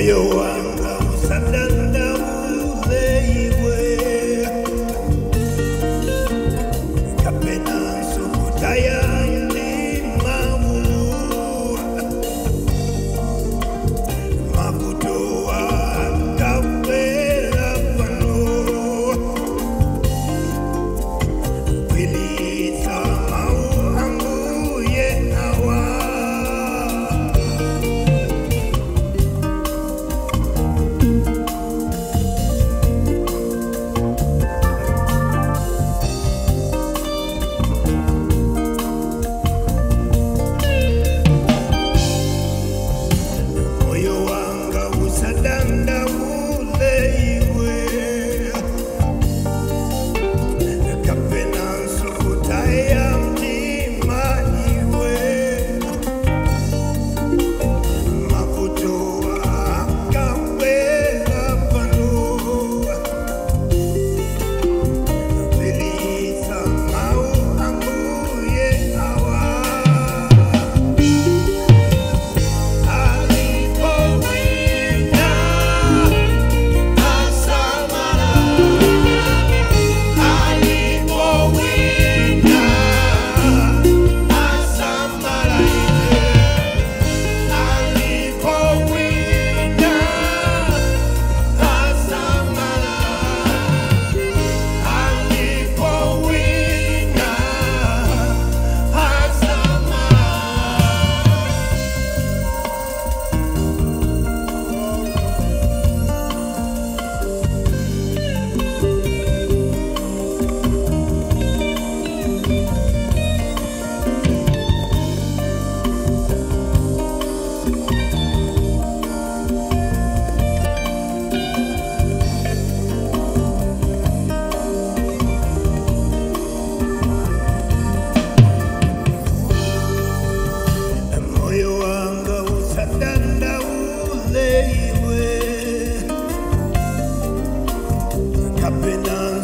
moyo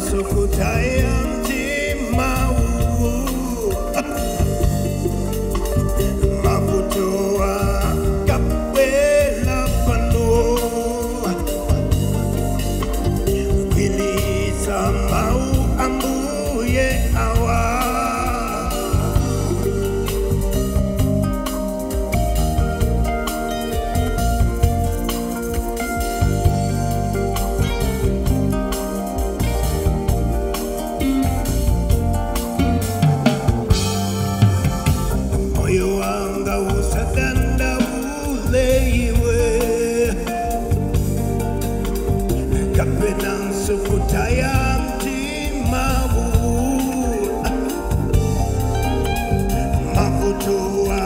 so tired. sukutaya mtima huu mafutua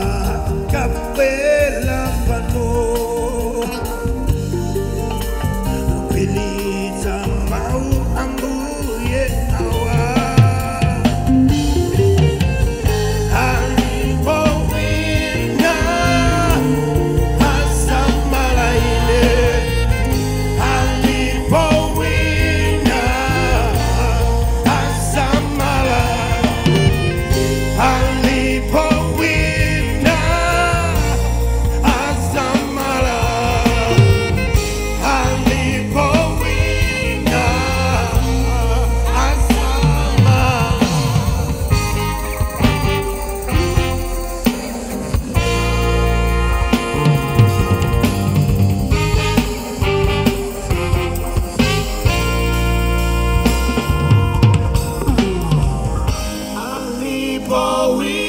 we